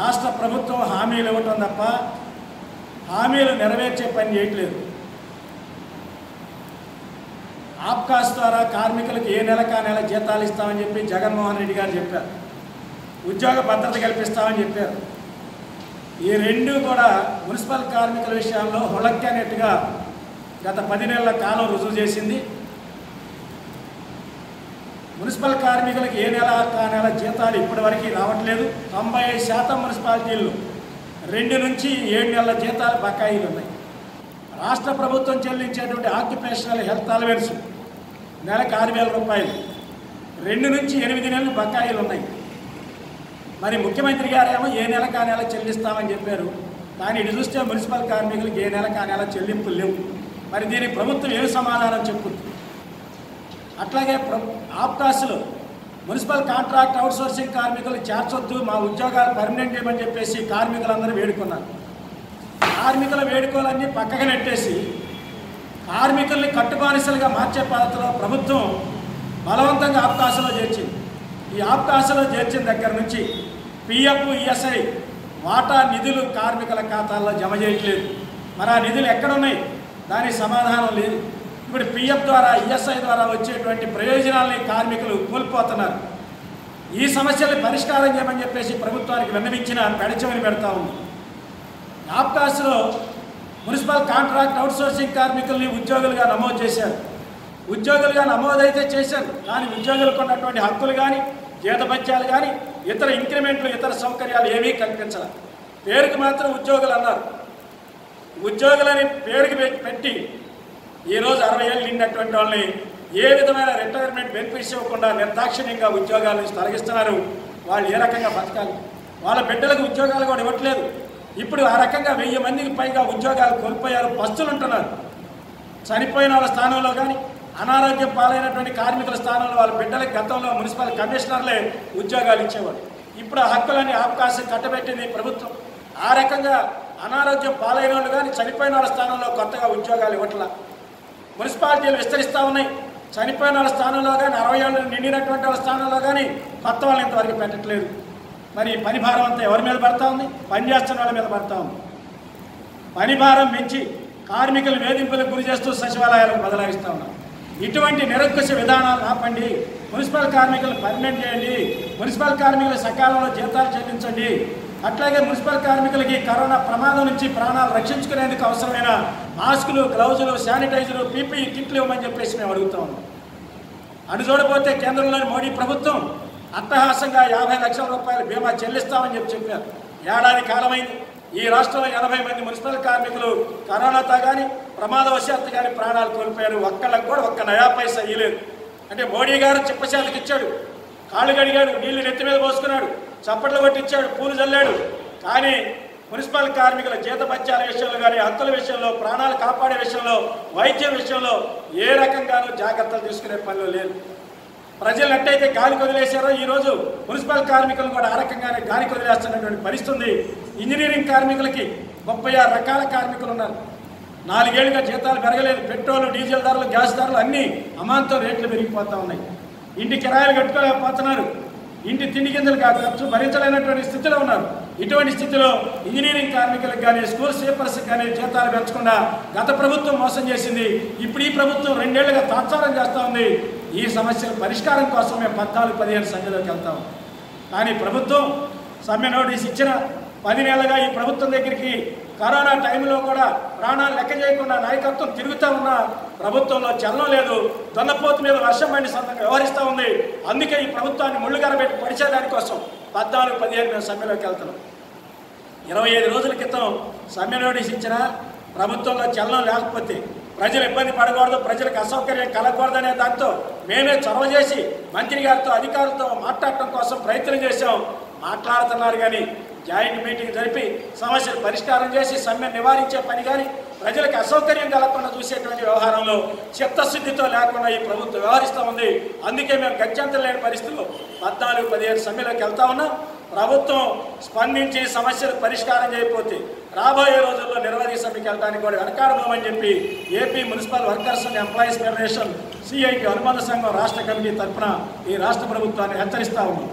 రాష్ట్ర ప్రభుత్వం హామీలు ఇవ్వటం తప్ప హామీలు నెరవేర్చే పని చేయట్లేదు. ఆప్కాస్ ద్వారా కార్మికులకు ఏ నెల కా నెల జీతాలు ఇస్తామని చెప్పి జగన్మోహన్ రెడ్డి గారు చెప్పారు. ఉద్యోగ భద్రత కల్పిస్తామని చెప్పారు. ఈ రెండు కూడా మున్సిపల్ కార్మికుల విషయాల్లో హుళక్కనేట్టుగా గత పది నెలల కాలం రుజువు చేసింది. మున్సిపల్ కార్మికులకు ఏ నెల ఆ నెల జీతాలు ఇప్పటివరకు రావట్లేదు. తొంభై ఐదు శాతం మున్సిపాలిటీలు రెండు నుంచి ఏడు నెలల జీతాలు బకాయిలు ఉన్నాయి. రాష్ట్ర ప్రభుత్వం చెల్లించేటువంటి ఆక్యుపేషనల్ హెల్త్ అలవెన్స్ నెలకు ఆరు వేల రూపాయలు. రెండు నుంచి ఎనిమిది నెలలు బకాయిలు ఉన్నాయి. మరి ముఖ్యమంత్రి గారేమో ఏ నెలకు ఆ నెల చెల్లిస్తామని చెప్పారు. కానీ ఇటు చూస్తే మున్సిపల్ కార్మికులకు ఏ నెలకు ఆ నెల చెల్లింపులు లేవు. మరి దీనికి ప్రభుత్వం ఏమి సమాధానం చెప్పుతుంది అట్లాగే ప్ర మున్సిపల్ కాంట్రాక్ట్ అవుట్సోర్సింగ్ కార్మికులు చేర్చొద్దు మా ఉద్యోగాలు పర్మనెంట్ చేయమని చెప్పేసి కార్మికులందరూ వేడుకున్నారు. కార్మికుల వేడుకలన్నీ పక్కకు నెట్టేసి కార్మికుల్ని కట్టుబానిసలుగా మార్చే పద్ధతిలో ప్రభుత్వం బలవంతంగా ఆప్కాసలో చేర్చింది. ఈ ఆప్కాసలో చేర్చిన దగ్గర నుంచి పిఎఫ్ ఈఎస్ఐ వాటా నిధులు కార్మికుల ఖాతాల్లో జమ చేయట్లేదు. మరి ఆ నిధులు ఎక్కడున్నాయి? దానికి సమాధానం లేదు. ఇప్పుడు పిఎఫ్ ద్వారా ఈఎస్ఐ ద్వారా వచ్చేటువంటి ప్రయోజనాల్ని కార్మికులు కోల్పోతున్నారు. ఈ సమస్యల్ని పరిష్కారం చేయమని చెప్పేసి ప్రభుత్వానికి విన్నవించిన పెడచమని పెడతా ఉంది ఆప్కాస్లో మున్సిపల్ కాంట్రాక్ట్ అవుట్సోర్సింగ్ కార్మికుల్ని ఉద్యోగులుగా నమోదు చేశారు. ఉద్యోగులుగా నమోదైతే చేశారు కానీ ఉద్యోగులకు ఉన్నటువంటి హక్కులు కానీ జీతభత్యాలు కానీ ఇతర ఇంక్రిమెంట్లు ఇతర సౌకర్యాలు ఏమీ కల్పించాలి. పేరుకి మాత్రం ఉద్యోగులు అన్నారు. ఉద్యోగులని పేరుకి పెట్టి ఈరోజు అరవై ఏళ్ళు నిండినటువంటి వాళ్ళని ఏ విధమైన రిటైర్మెంట్ బెనిఫిట్స్ ఇవ్వకుండా నిర్దాక్షిణ్యంగా ఉద్యోగాల నుంచి తొలగిస్తున్నారు? వాళ్ళు ఏ రకంగా బతకాలి? వాళ్ళ బిడ్డలకు ఉద్యోగాలు కూడా ఇవ్వట్లేదు. ఇప్పుడు ఆ రకంగా వెయ్యి మందికి పైగా ఉద్యోగాలు కోల్పోయారు పస్తులు ఉంటున్నారు. చనిపోయిన వాళ్ళ స్థానంలో కానీ అనారోగ్యం పాలైనటువంటి కార్మికుల స్థానంలో వాళ్ళ బిడ్డలకు గతంలో మున్సిపల్ కమిషనర్లే ఉద్యోగాలు ఇచ్చేవారు. ఇప్పుడు ఆ హక్కులని అవకాశం కట్టబెట్టింది ప్రభుత్వం. ఆ రకంగా అనారోగ్యం పాలైన వాళ్ళు కానీ చనిపోయిన వాళ్ళ స్థానంలో కొత్తగా ఉద్యోగాలు ఇవ్వట్లా? మున్సిపాలిటీలు విస్తరిస్తూ ఉన్నాయి. చనిపోయిన వాళ్ళ స్థానంలో కానీ అరవై ఏళ్ళు నిండినటువంటి వాళ్ళ స్థానంలో కానీ కొత్త వాళ్ళని ఇంతవరకు పెట్టట్లేదు. మరి పని భారం అంతా ఎవరి మీద పడతా ఉంది? పని చేస్తున్న వాళ్ళ మీద పడతా ఉంది. పని భారం పెంచి కార్మికులు వేధింపులకు గురి చేస్తూ సచివాలయాలకు బదలాయిస్తూ ఉన్నారు. ఇటువంటి నిరంకుశ విధానాలు ఆపండి. మున్సిపల్ కార్మికులు పర్మనెంట్ చేయండి. మున్సిపల్ కార్మికులు సకాలంలో జీతాలు చెల్లించండి. అట్లాగే మున్సిపల్ కార్మికులకి కరోనా ప్రమాదం నుంచి ప్రాణాలు రక్షించుకునేందుకు అవసరమైన మాస్కులు గ్లౌజులు శానిటైజర్లు పీపీ కిట్లు ఇవ్వమని చెప్పేసి మేము అడుగుతా ఉన్నాం. అటు చూడపోతే కేంద్రంలోని మోడీ ప్రభుత్వం అట్టహాసంగా యాభై లక్షల రూపాయల బీమా చెల్లిస్తామని చెప్పి చెప్పారు. ఏడాది కాలమైంది. ఈ రాష్ట్రంలో ఎనభై మంది మున్సిపల్ కార్మికులు కరోనాతో కానీ ప్రమాదవశాత్తు కానీ ప్రాణాలు కోల్పోయారు. ఒక్కళ్ళకి కూడా ఒక్క నయా పైసా ఇయ్యలేదు. అంటే మోడీ గారు చిప్పశాలకు ఇచ్చాడు కాళ్ళు కడిగాడు నీళ్ళు నెత్తి మీద పోసుకున్నాడు. చప్పట్లు కొట్టించాడు పూలు చల్లాడు. కానీ మున్సిపల్ కార్మికుల జీతభత్యాల విషయంలో కానీ హత్తుల విషయంలో ప్రాణాలు కాపాడే విషయంలో వైద్యం విషయంలో ఏ రకంగానూ జాగ్రత్తలు తీసుకునే పనిలో లేదు ప్రజలు ఎట్టయితే గాలి వదిలేశారో ఈరోజు మున్సిపల్ కార్మికులు కూడా ఆ రకంగానే గాలి వదిలేస్తున్నటువంటి పరిస్థితుంది. ఇంజనీరింగ్ కార్మికులకి ముప్పై ఆరు రకాల కార్మికులు ఉన్నారు. నాలుగేళ్ళుగా జీతాలు పెరగలేదు. పెట్రోల్ డీజిల్ ధరలు గ్యాస్ ధరలు అన్నీ అమాంతం రేట్లు పెరిగిపోతూ ఉన్నాయి. ఇంటి కిరాయిలు కట్టుకోలేకపోతున్నారు. ఇంటి తిండి గింజలు కా- ఖర్చు భరించలేనటువంటి స్థితిలో ఉన్నారు. ఇటువంటి స్థితిలో ఇంజనీరింగ్ కార్మికులకు కానీ స్కూల్ స్వీపర్స్కి కానీ జీతాలు పెంచకుండా గత ప్రభుత్వం మోసం చేసింది. ఇప్పుడు ఈ ప్రభుత్వం రెండేళ్ళుగా తాత్సారం చేస్తూ ఉంది. ఈ సమస్యల పరిష్కారం కోసం మేము పద్నాలుగు పదిహేను సంఖ్యలోకి వెళ్తాం. కానీ ప్రభుత్వం సమ్మె నోటీస్ ఇచ్చిన పది నెలలుగా ఈ ప్రభుత్వం దగ్గరికి కరోనా టైంలో కూడా ప్రాణాలు లెక్క చేయకుండా నాయకత్వం తిరుగుతూ ఉన్న ప్రభుత్వంలో చలనం లేదు. దొన్నపోతు మీద వర్షం పడిన సొంతంగా వ్యవహరిస్తూ ఉంది. అందుకే ఈ ప్రభుత్వాన్ని ముళ్ళుగార పెట్టి పడిచేదాని కోసం పద్నాలుగు పదిహేను మేము సమ్మెలోకి వెళ్తున్నాం. ఇరవై ఐదు రోజుల క్రితం సమ్మె నోటీస్ ఇచ్చిన ప్రభుత్వంలో చలనం లేకపోతే ప్రజలు ఇబ్బంది పడకూడదు ప్రజలకు అసౌకర్యం కలగకూడదనే దాంతో మేమే చొరవ చేసి మంత్రి గారితో అధికారులతో మాట్లాడటం కోసం ప్రయత్నం చేశాం. మాట్లాడుతున్నారు కానీ జాయింట్ మీటింగ్ జరిపి సమస్యలు పరిష్కారం చేసి సమ్మె నివారించే పని కానీ ప్రజలకు అసౌకర్యం కలగకుండా చూసేటువంటి వ్యవహారంలో చిత్తశుద్ధితో లేకుండా ఈ ప్రభుత్వం వ్యవహరిస్తూ ఉంది. అందుకే మేము గత్యంతరం లేని పరిస్థితుల్లో పద్నాలుగు పదిహేను సమ్మెలోకి వెళ్తా ఉన్నాం. ప్రభుత్వం స్పందించి సమస్యలు పరిష్కారం చేయకపోతే రాబోయే రోజుల్లో నిరవధి సమ్మెకి వెళ్ళడానికి కూడా వెనకాడమని చెప్పి AP municipal workers and employees federation CIT అనుబంధ సంఘం రాష్ట్ర కమిటీ తరఫున ఈ రాష్ట్ర ప్రభుత్వాన్ని హెచ్చరిస్తా ఉన్నాం.